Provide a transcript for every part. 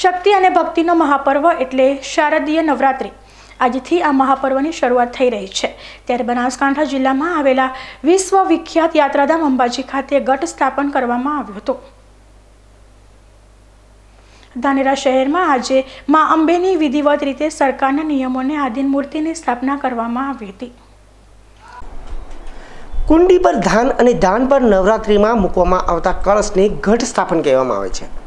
શક્તિ અને ભક્તિનો મહાપર્વ એટલે શારદીય નવરાત્રિ. આજથી આ મહાપર્વની શરૂઆત થઈ રહી છે. ત્યારે બનાસકાંઠા જિલ્લામાં આવેલા વિશ્વ વિખ્યાત યાત્રાધામ અંબાજી ખાતે ગટ સ્થાપન કરવામાં આવ્યું હતું. ધાનેરા શહેરમાં આજે મા અંબેની વિધિવત રીતે સરકારના નિયમોને આધીન મૂર્તિની સ્થાપના કરવામાં આવી હતી. કુંડી પર ધાન અને ધાન પર નવરાત્રિમાં મૂકવામાં આવતા કળશને ઘટ સ્થાપન કહેવામાં આવે છે.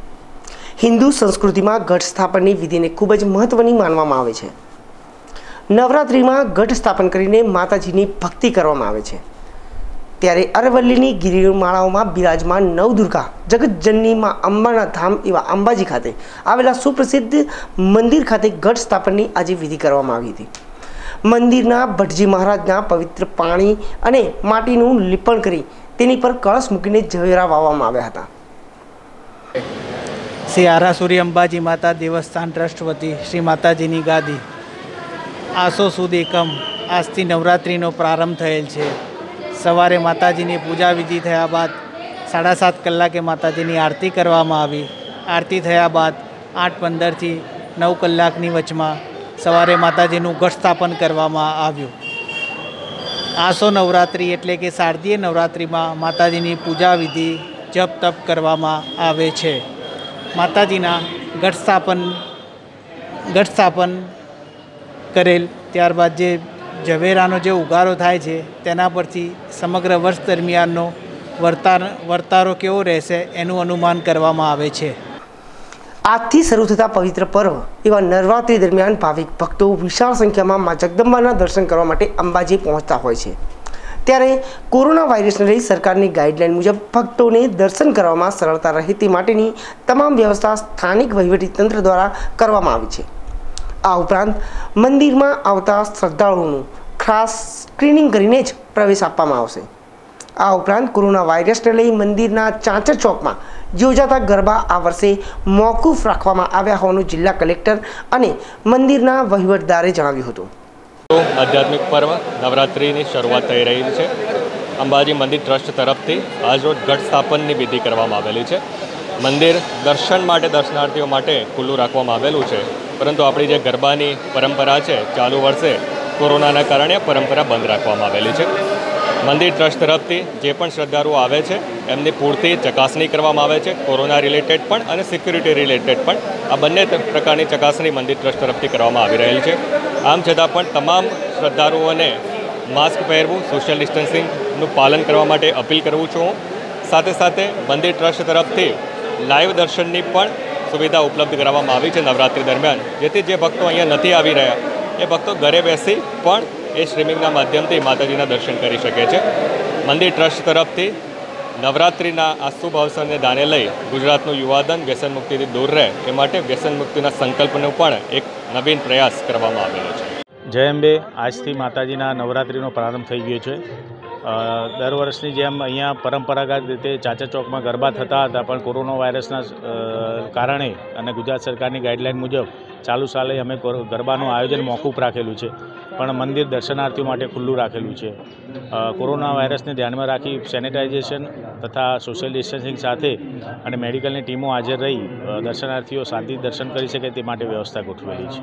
હિન્દુ સંસ્કૃતિમાં ઘટ સ્થાપનની વિધિને ખૂબ જ મહત્ત્વની માનવામાં આવે છે. નવરાત્રિમાં ઘટ સ્થાપન કરીને માતાજીની ભક્તિ કરવામાં આવે છે. ત્યારે અરવલ્લીની ગિરિમાળાઓમાં બિરાજમાન નવદુર્ગા જગતજનની માં અંબાના ધામ એવા અંબાજી ખાતે આવેલા સુપ્રસિદ્ધ મંદિર ખાતે ઘટ સ્થાપનની આજે વિધિ કરવામાં આવી હતી. મંદિરના ભટજી મહારાજના પવિત્ર પાણી અને માટીનું લીપણ કરી તેની પર કળશ મૂકીને ઝવેરા વાવવામાં આવ્યા હતા. શ્રી આરાસુરી અંબાજી માતા દેવસ્થાન ટ્રસ્ટ વતી શ્રી માતાજીની ગાદી. આસો સુદ એકમ, આજથી નવરાત્રિનો પ્રારંભ થયેલ છે. સવારે માતાજીની પૂજા વિધિ થયા બાદ સાડા સાત કલાકે માતાજીની આરતી કરવામાં આવી. આરતી થયા બાદ આઠ પંદરથી નવ કલાકની વચમાં સવારે માતાજીનું ઘટ સ્થાપન કરવામાં આવ્યું. આસો નવરાત્રિ એટલે કે શારદીય નવરાત્રિમાં માતાજીની પૂજા વિધિ જપ તપ કરવામાં આવે છે. માતાજીના ઘટ સ્થાપન ઘટ સ્થાપન કરેલ. ત્યારબાદ જે ઝવેરાનો જે ઉગારો થાય છે, તેના પરથી સમગ્ર વર્ષ દરમિયાનનો વર્તાર, વર્તારો કેવો રહેશે એનું અનુમાન કરવામાં આવે છે. આજથી શરૂ થતા પવિત્ર પર્વ એવા નવરાત્રિ દરમિયાન ભાવિક ભક્તો વિશાળ સંખ્યામાં મા જગદંબાના દર્શન કરવા માટે અંબાજી પહોંચતા હોય છે. ત્યારે કોરોના વાયરસને લઈ સરકારની ગાઈડલાઈન મુજબ ભક્તોને દર્શન કરવામાં સરળતા રહે તે માટેની તમામ વ્યવસ્થા સ્થાનિક વહીવટીતંત્ર દ્વારા કરવામાં આવી છે. આ ઉપરાંત મંદિરમાં આવતા શ્રદ્ધાળુઓનું ખાસ સ્ક્રીનિંગ કરીને જ પ્રવેશ આપવામાં આવશે. આ ઉપરાંત કોરોના વાયરસને લઈ મંદિરના ચાંચર ચોકમાં યોજાતા ગરબા આ વર્ષે મોકૂફ રાખવામાં આવ્યા હોવાનું જિલ્લા કલેક્ટર અને મંદિરના વહીવટદારે જણાવ્યું હતું. આધ્યાત્મિક પર્વ નવરાત્રિની શરૂઆત થઈ રહી છે. અંબાજી મંદિર ટ્રસ્ટ તરફથી આજરોજ ઘટ સ્થાપનની વિધિ કરવામાં આવેલી છે. મંદિર દર્શન માટે દર્શનાર્થીઓ માટે ખુલ્લું રાખવામાં આવેલું છે. પરંતુ આપણી જે ગરબાની પરંપરા છે, ચાલુ વર્ષે કોરોનાના કારણે પરંપરા બંધ રાખવામાં આવેલી છે. મંદિર ટ્રસ્ટ તરફથી જે પણ શ્રદ્ધાળુઓ આવે છે, એમની પૂરતી ચકાસણી કરવામાં આવે છે. કોરોના રિલેટેડ પણ અને સિક્યુરિટી રિલેટેડ પણ આ બંને પ્રકારની ચકાસણી મંદિર ટ્રસ્ટ તરફથી કરવામાં આવી રહેલ છે. આમ છતાં પણ તમામ શ્રદ્ધાળુઓને માસ્ક પહેરવું સોશિયલ ડિસ્ટન્સિંગનું પાલન કરવા માટે અપીલ કરું છું. સાથે સાથે મંદિર ટ્રસ્ટ તરફથી લાઈવ દર્શનની પણ સુવિધા ઉપલબ્ધ કરાવવામાં આવી છે નવરાત્રિ દરમિયાન. જેથી જે ભક્તો અહીંયા નથી આવી રહ્યા, એ ભક્તો ઘરે બેસી પણ એ સ્ટ્રીમિંગના માધ્યમથી માતાજીના દર્શન કરી શકે છે. મંદિર ટ્રસ્ટ તરફથી નવરાત્રિના આ શુભ અવસરને દાને લઈ ગુજરાતનું યુવાધન વ્યસન મુક્તિથી દૂર રહે એ માટે વ્યસન મુક્તિના સંકલ્પનો પણ એક નવીન પ્રયાસ કરવામાં આવેલો છે. જય અંબે. આજથી માતાજીના નવરાત્રિનો પ્રારંભ થઈ ગયો છે. દર વર્ષની જેમ અહીંયા પરંપરાગત રીતે ચાચા ચોકમાં ગરબા થતા હતા, પણ કોરોના વાયરસના કારણે અને ગુજરાત સરકારની ગાઈડલાઇન મુજબ ચાલુ સાલે અમે ગરબાનું આયોજન મોકૂફ રાખેલું છે. પણ મંદિર દર્શનાર્થીઓ માટે ખુલ્લું રાખેલું છે. કોરોના વાયરસને ધ્યાનમાં રાખી સેનિટાઇઝેશન તથા સોશિયલ ડિસ્ટન્સિંગ સાથે અને મેડિકલની ટીમો હાજર રહી દર્શનાર્થીઓ શાંતિ દર્શન કરી શકે તે માટે વ્યવસ્થા ગોઠવેલી છે.